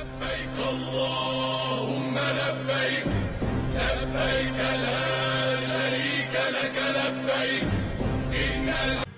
لبيك اللهم لبيك لبيك لا شريك لك لبيك إن الحمد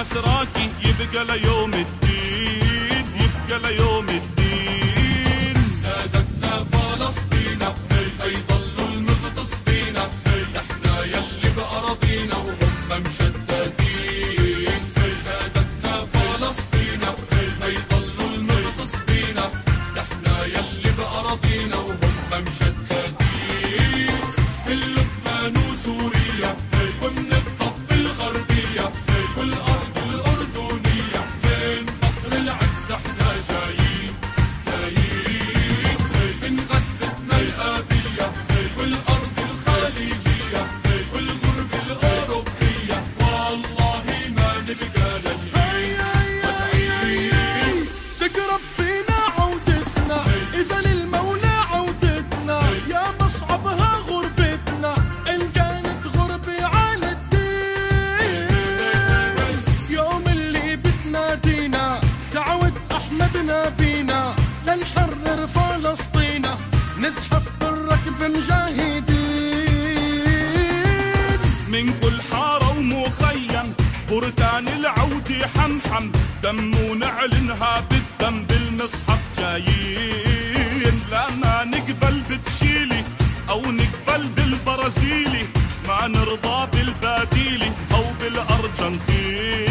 مسراكي يبقى ليوم الدين يبقى ليوم الدين. الأرجنتين.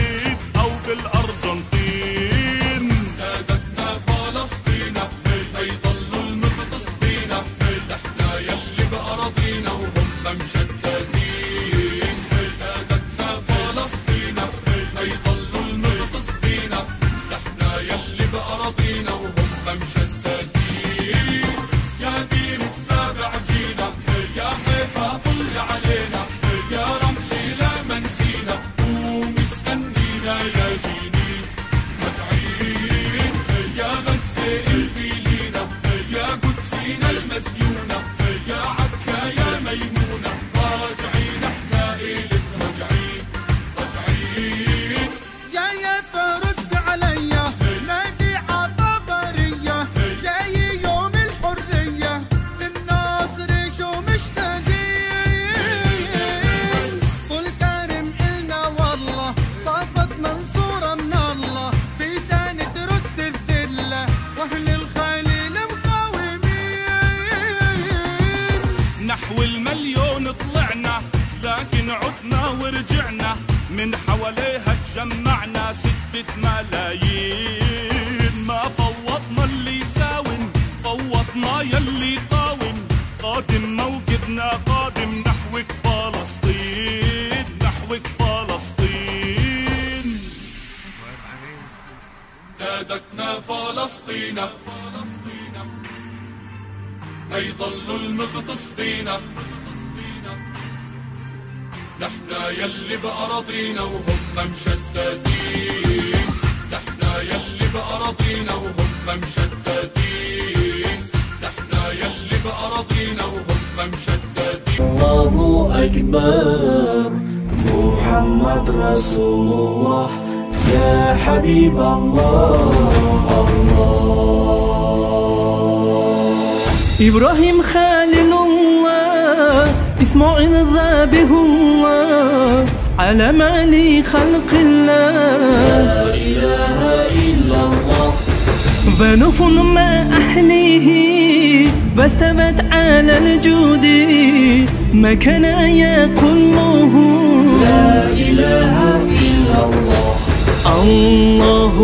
من حواليها تجمعنا ستة ملايين. ما فوضنا اللي ساوم فوضنا يلي طاوم. قادم موكبنا قادم نحوك فلسطين نحوك فلسطين. نادتنا فلسطين فلسطين أي ظل المغتصبين. نحنا يلي بأراضينا وهم مشتتين نحنا يلي بأراضينا وهم مشتتين نحنا يلي بأراضينا وهم مشتتين الله أكبر محمد رسول الله يا حبيب الله الله. إبراهيم خالل الله. إسماعيل ذابه الله علم علي خلق الله. لا إله إلا الله فنوح مع أهله واستوت على الجود. ما كان يقوله لا إله إلا الله الله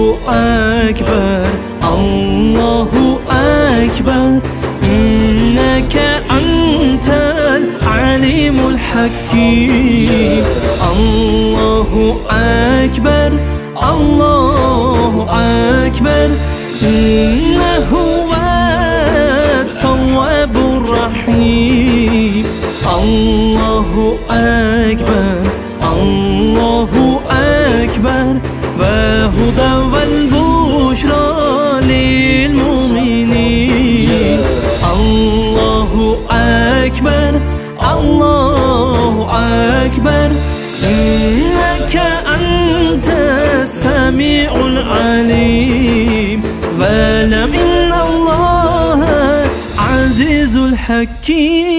أكبر. الله أكبر. إنك أنت العليم الحكيم. الله أكبر الله أكبر. إنه التواب الرحيم. الله أكبر الله أكبر. وهدى والبشرى العليم فاعلم إن الله عزيز الحكيم.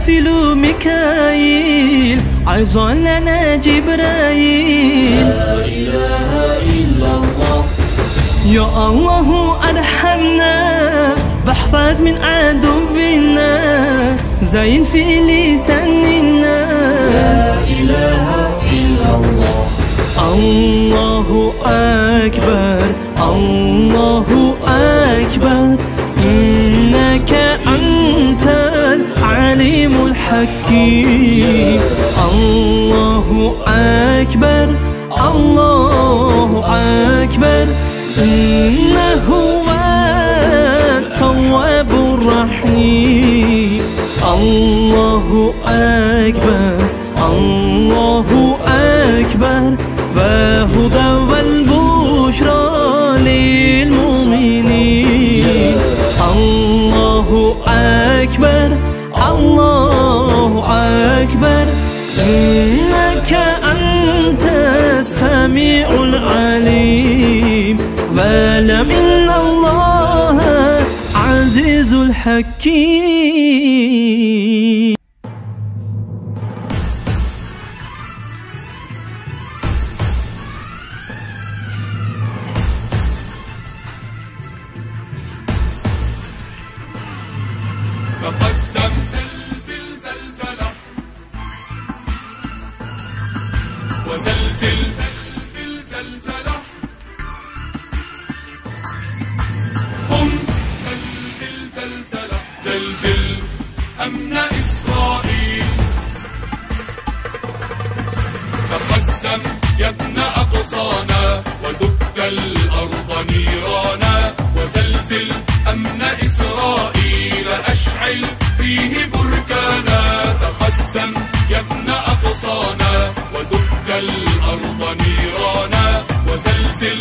إسرافيل ميكائيل أيضا لنا جبرائيل. لا إله إلا الله يا الله أرحمنا واحفظ من عدونا زين في لساننا. لا إله إلا الله الله أكبر الله أكبر إنك الحكيم الله أكبر الله أكبر. إنه التواب الرحيم. الله أكبر الله أكبر. وهدى والبشرى للمؤمنين. الله أكبر الله أكبر. إنك أنت السميع العليم. واعلم إن الله عزيز الحكيم. أمن إسرائيل. تقدم يا ابن أقصانا ودك الأرض نيرانا وزلزل أمن إسرائيل أشعل فيه بركانا. تقدم يا ابن أقصانا ودك الأرض نيرانا وزلزل